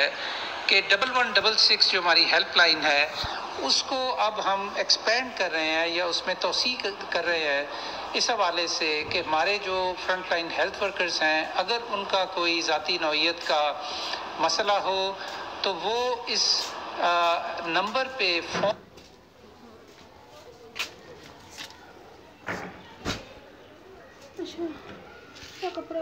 है कि double one double six जो हमारी हेल्पलाइन है, उसको अब हम एक्सपेंड कर रहे हैं या उसमें तोसी कर रहे हैं इस हवाले से कि हमारे जो फ्रंट लाइन हेल्थ वर्कर्स हैं, अगर उनका कोई ज़ाती नौीयत का मसला हो तो वो इस नंबर पे फ़ोन अच्छा कपड़ा